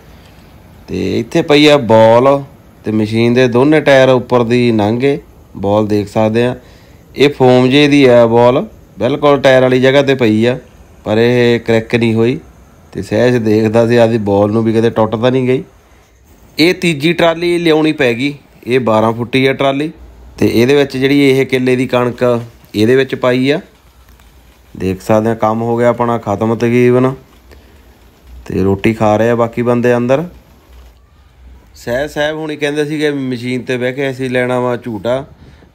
ਤੇ ਇੱਥੇ ਪਈ ਆ ਬਾਲ ਤੇ ਮਸ਼ੀਨ ਦੇ ਦੋਨੇ ਟਾਇਰ ਉੱਪਰ ਦੀ ਲੰਘੇ ਬਾਲ ਦੇਖ ਸਕਦੇ ਆ। ਇਹ ਫੋਮ ਜੇ ਦੀ ਆ ਬਾਲ ਬਿਲਕੁਲ ਟਾਇਰ ਵਾਲੀ ਜਗ੍ਹਾ ਤੇ ਪਈ ਆ, ਪਰ ਇਹ ਕਰੈਕ ਨਹੀਂ ਹੋਈ। ਤੇ ਸਹਿਜ ਦੇਖਦਾ ਸੀ ਆਦੀ ਬਾਲ ਨੂੰ ਵੀ ਕਦੇ ਟੁੱਟ ਤਾਂ ਨਹੀਂ ਗਈ। ਇਹ ਤੀਜੀ ਟਰਾਲੀ ਲਿਆਉਣੀ ਪੈ ਗਈ। ਇਹ 12 ਫੁੱਟੀ ਆ ਟਰਾਲੀ ਤੇ ਇਹਦੇ ਵਿੱਚ ਜਿਹੜੀ ਇਹ ਕਿੱਲੇ ਦੀ ਕਣਕ ਇਹਦੇ ਵਿੱਚ ਪਾਈ ਆ। ਦੇਖ ਸਕਦੇ ਆ, ਕੰਮ ਹੋ ਗਿਆ ਆਪਣਾ, ਖਤਮ ਤਕਰੀਬਨ। ਤੇ ਰੋਟੀ ਖਾ ਰਹੇ ਆ ਬਾਕੀ ਬੰਦੇ ਅੰਦਰ। ਸਹਿ ਸਾਹਿਬ ਹੁਣੀ ਕਹਿੰਦੇ ਸੀਗੇ ਵੀ ਮਸ਼ੀਨ ਤੇ ਬਹਿ ਕੇ ਅਸੀਂ ਲੈਣਾ ਵਾ ਝੂਟਾ,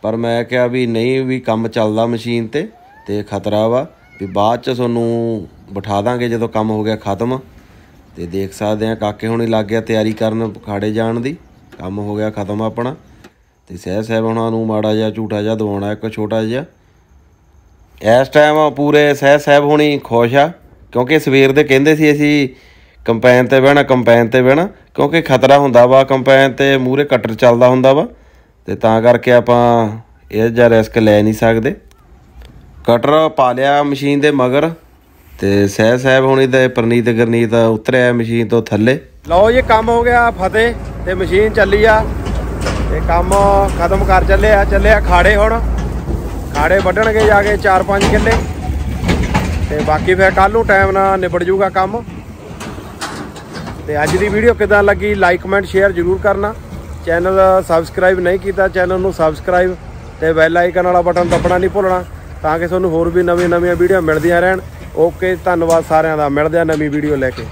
ਪਰ ਮੈਂ ਕਿਹਾ ਵੀ ਨਹੀਂ, ਵੀ ਕੰਮ ਚੱਲਦਾ ਮਸ਼ੀਨ ਤੇ ਤੇ ਖਤਰਾ ਵਾ ਵੀ ਬਾਅਦ ਚ ਤੁਹਾਨੂੰ ਬਿਠਾ ਦਾਂਗੇ ਜਦੋਂ ਕੰਮ ਹੋ ਗਿਆ ਖਤਮ। ਤੇ ਦੇਖ ਸਕਦੇ ਆ, ਕਾਕੇ ਹੁਣੀ ਲੱਗ ਗਿਆ ਤਿਆਰੀ ਕਰਨ ਖਾੜੇ ਜਾਣ ਦੀ। ਕੰਮ ਹੋ ਗਿਆ ਖਤਮ ਆਪਣਾ। ਤੇ ਸਹਿ ਸਾਹਿਬ ਹੁਣਾਂ ਨੂੰ ਮਾੜਾ ਜਿਹਾ, ਝੂਠਾ ਜਿਹਾ ਦਵਾਉਣਾ ਇੱਕ ਛੋਟਾ ਜਿਹਾ। ਇਸ ਟਾਈਮ ਪੂਰੇ ਸਹਿ ਸਾਹਿਬ ਹੋਣੀ ਖੁਸ਼ ਆ, ਕਿਉਂਕਿ ਸਵੇਰ ਦੇ ਕਹਿੰਦੇ ਸੀ ਅਸੀਂ, ਕੰਪੈਨ ਤੇ ਬਹਿਣਾ, ਕੰਪੈਨ ਤੇ ਬਹਿਣਾ, ਕਿਉਂਕਿ ਖਤਰਾ ਹੁੰਦਾ ਵਾ, ਕੰਪੈਨ ਤੇ ਮੂਰੇ ਕਟਰ ਚੱਲਦਾ ਹੁੰਦਾ ਵਾ। ਤੇ ਤਾਂ ਕਰਕੇ ਆਪਾਂ ਇਹ ਜਿਹਾ ਰਿਸਕ ਲੈ ਨਹੀਂ ਸਕਦੇ। ਕਟਰ ਪਾ ਲਿਆ ਮਸ਼ੀਨ ਦੇ ਮਗਰ, ਤੇ ਸਹਿ ਸਾਹਿਬ ਹੋਣੀ ਤੇ ਪ੍ਰਨੀਤ ਗਰਨੀਤ ਉਤਰਿਆ ਮਸ਼ੀਨ ਤੋਂ ਥੱਲੇ। ਲਓ ਜੀ, ਕੰਮ ਹੋ ਗਿਆ ਫਤਿਹ। ਤੇ ਮਸ਼ੀਨ ਚੱਲੀ ਆ ਤੇ ਕੰਮ ਖਤਮ ਕਰ ਚੱਲੇ ਆ ਚੱਲੇ ਆ ਖਾੜੇ ਹੁਣ। ਖਾੜੇ ਵੱਢਣਗੇ ਜਾ ਕੇ 4-5 ਕਿੱਲੇ। ਤੇ ਬਾਕੀ ਫਿਰ ਕੱਲ ਨੂੰ ਟਾਈਮ ਨਾਲ ਨਿਬੜ ਜੂਗਾ ਕੰਮ। ਤੇ ਅੱਜ ਦੀ ਵੀਡੀਓ ਕਿਦਾਂ ਲੱਗੀ ਲਾਈਕ ਕਮੈਂਟ ਸ਼ੇਅਰ ਜ਼ਰੂਰ ਕਰਨਾ। ਚੈਨਲ ਸਬਸਕ੍ਰਾਈਬ ਨਹੀਂ ਕੀਤਾ ਚੈਨਲ ਨੂੰ ਸਬਸਕ੍ਰਾਈਬ ਤੇ ਬੈਲ ਆਈਕਨ ਵਾਲਾ ਬਟਨ ਦਬਣਾ ਨਹੀਂ ਭੁੱਲਣਾ, ਤਾਂ ਕਿ ਤੁਹਾਨੂੰ ਹੋਰ ਵੀ ਨਵੀਆਂ ਨਵੀਆਂ ਵੀਡੀਓ ਮਿਲਦੀਆਂ ਰਹਿਣ। ਓਕੇ ਧੰਨਵਾਦ ਸਾਰਿਆਂ ਦਾ। ਮਿਲਦੇ ਆ ਨਵੀਂ ਵੀਡੀਓ ਲੈ ਕੇ।